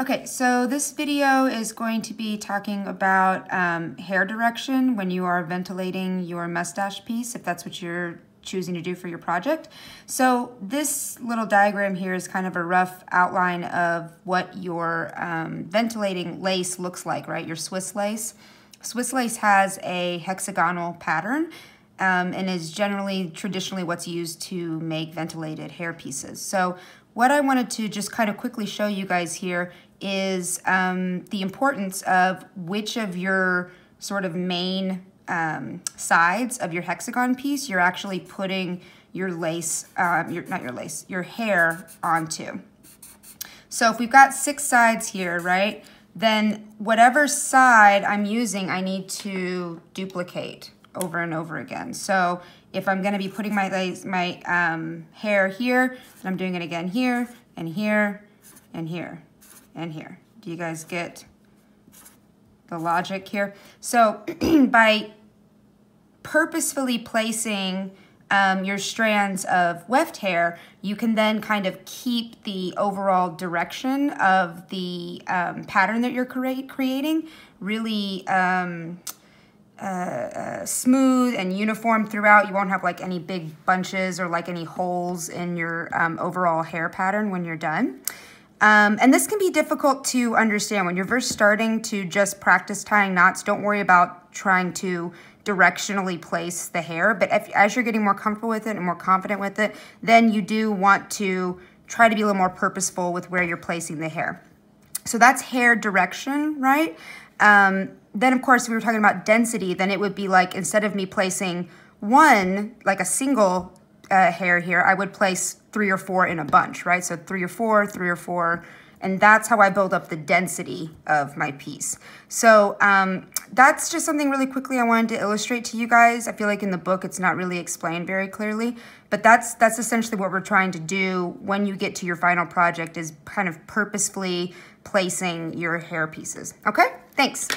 Okay, so this video is going to be talking about um, hair direction when you are ventilating your mustache piece, if that's what you're choosing to do for your project. So this little diagram here is kind of a rough outline of what your um, ventilating lace looks like, right? Your Swiss lace. Swiss lace has a hexagonal pattern um, and is generally traditionally what's used to make ventilated hair pieces. So what I wanted to just kind of quickly show you guys here is um, the importance of which of your sort of main um, sides of your hexagon piece you're actually putting your lace, um, your, not your lace, your hair onto. So if we've got six sides here, right, then whatever side I'm using, I need to duplicate over and over again. So if I'm gonna be putting my, my um, hair here, then I'm doing it again here, and here, and here, and here. Do you guys get the logic here? So by purposefully placing um, your strands of weft hair, you can then kind of keep the overall direction of the um, pattern that you're cre creating really um, uh, uh, smooth and uniform throughout. You won't have like any big bunches or like any holes in your um, overall hair pattern when you're done. Um, and this can be difficult to understand when you're first starting to just practice tying knots. Don't worry about trying to directionally place the hair. But if, as you're getting more comfortable with it and more confident with it, then you do want to try to be a little more purposeful with where you're placing the hair. So that's hair direction, right? Um, then, of course, if we were talking about density. Then it would be like, instead of me placing one, like a single uh, hair here, I would place three or four in a bunch, right? So three or four, three or four, and that's how I build up the density of my piece. So um, that's just something really quickly I wanted to illustrate to you guys. I feel like in the book it's not really explained very clearly, but that's that's essentially what we're trying to do when you get to your final project is kind of purposefully placing your hair pieces. Okay, thanks.